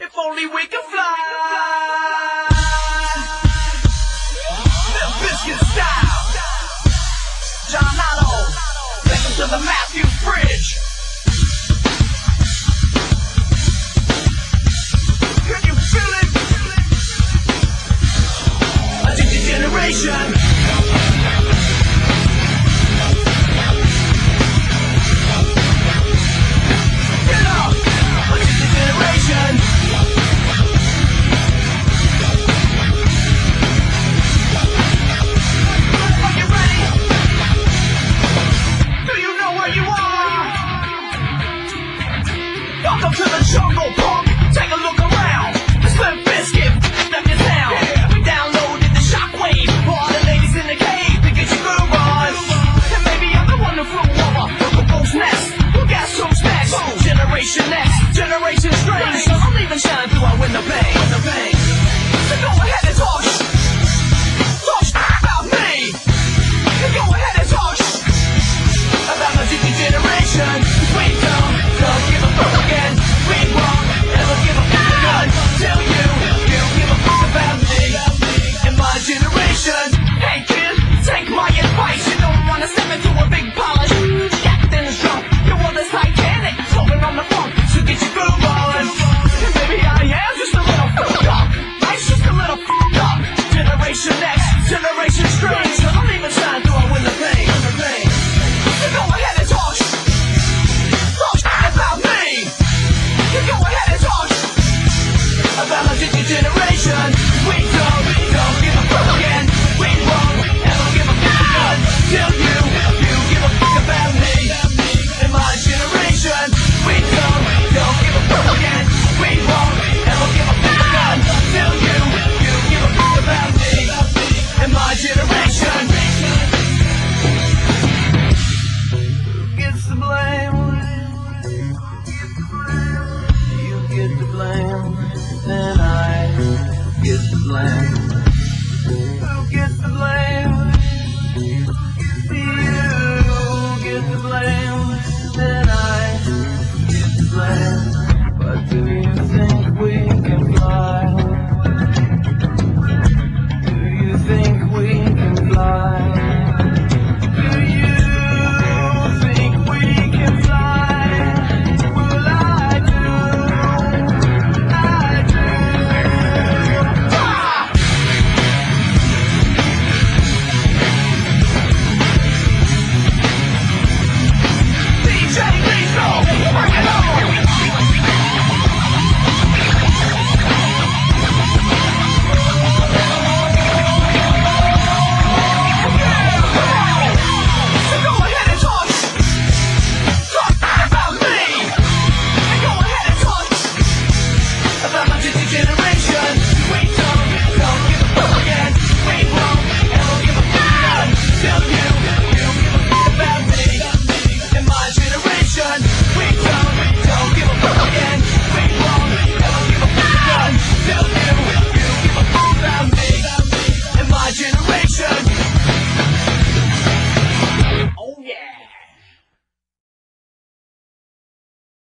If only we could fly. Limp Bizkit style. John Otto. Take to the Matthews Bridge. Can you feel it? A generation. generation.